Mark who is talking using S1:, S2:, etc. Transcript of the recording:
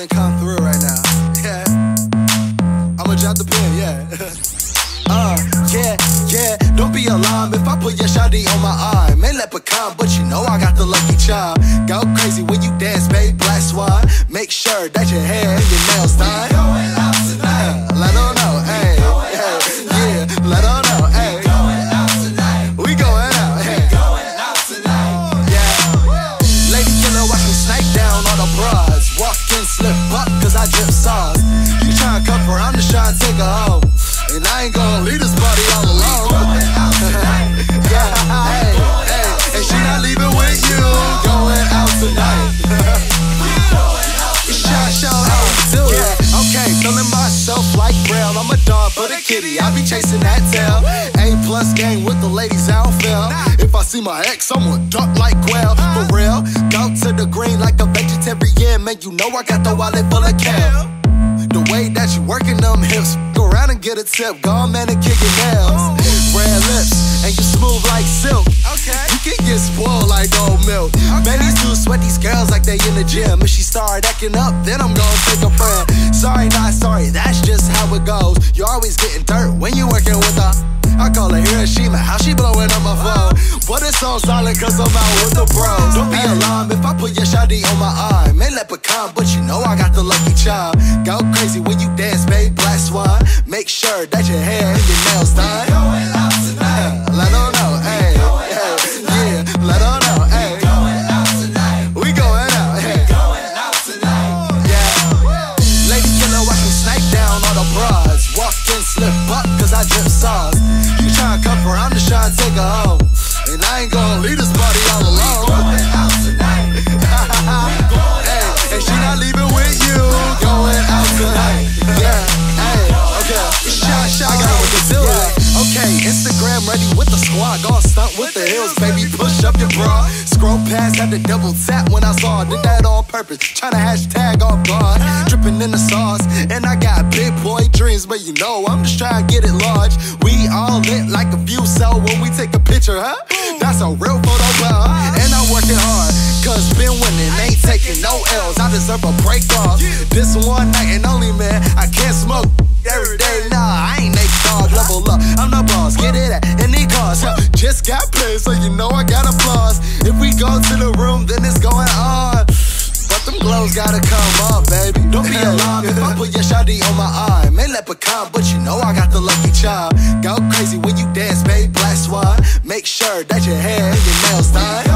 S1: and come through right now. Yeah. I'ma drop the pin, yeah. uh, yeah, yeah. Don't be alarmed if I put your shawty on my arm. May let pecan, but you know I got the lucky charm. Go crazy when tryna take home. And I ain't gonna leave this party all alone.
S2: Going out tonight.
S1: yeah, hey, hey. And she not leaving with you. Going out tonight. Shot, shot, oh, do it. Yeah, okay, feeling myself like Braille. I'm a dog for the kitty. I be chasing that tail. A plus gang with the ladies, I don't fail. If I see my ex, I'ma duck like quail. For real, go to the green like a vegetarian. Man, you know I got the wallet full of kale. Them hips, go around and get a tip. Go on, man, and kick your nails. Oh. Red lips, and you smooth like silk.
S2: Okay.
S1: You can get spoiled like old milk. Man, these dudes sweat these girls like they in the gym. If she start acting up, then I'm gonna take a friend. Sorry, not sorry, that's just how it goes. You're always getting dirt when you working with her. I call her Hiroshima, how she blowing up my phone. Uh-huh. But it's on silent cause I'm out with the bros. Don't be alarmed if I put your shawty on my arm. May let pecan, but you know I got the lucky charm. Go crazy when you dance, sure that your hair and your nails done.
S2: Going out tonight.
S1: Uh, let her know, hey, yeah, let her know, hey,
S2: Going out tonight.
S1: we going out, hey,
S2: Going out tonight.
S1: yeah. Lady killer, me snipe down all the bras. In, slip up, cause I drip sauce. You tryna come I'm just tryna take her home. And I ain't gonna leave this party all alone. The baby. Push up your bra. Scroll past, had to double tap when I saw. Did that on purpose. Tryna hashtag off guard. Dripping in the sauce. And I got big boy dreams, but you know, I'm just trying to get it large. We all lit like a few cell when we take a picture, huh? That's a real photo, well. And I'm working hard. Cause been winning, ain't taking no L's. I deserve a break off. This one night and only, man. I can't smoke every day. Level up, I'm the boss. Get it at any cost. Huh, Just got paid, so you know I got applause. If we go to the room, then it's going on. But them glows gotta come up, baby. Don't be alarmed if I put your shawty on my arm. May let pecan, but you know I got the lucky charm. Go crazy when you dance, babe. Black swan. Make sure that your hair and your nails done.